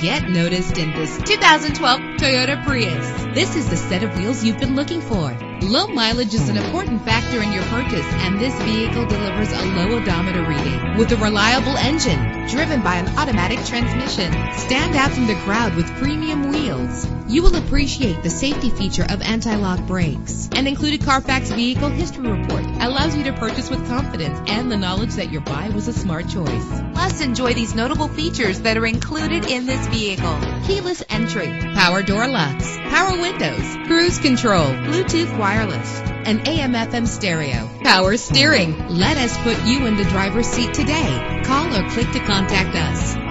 Get noticed in this 2012 Toyota Prius. This is the set of wheels you've been looking for. Low mileage is an important factor in your purchase, and this vehicle delivers a low odometer reading with a reliable engine driven by an automatic transmission. Stand out from the crowd with premium wheels. You will appreciate the safety feature of anti-lock brakes. An included Carfax vehicle history report allows you to purchase with confidence and the knowledge that your buy was a smart choice. Plus, enjoy these notable features that are included in this vehicle. Keyless entry, power door locks, power windows, cruise control, Bluetooth wireless, an AM FM stereo, power steering. Let us put you in the driver's seat today. Call or click to contact us.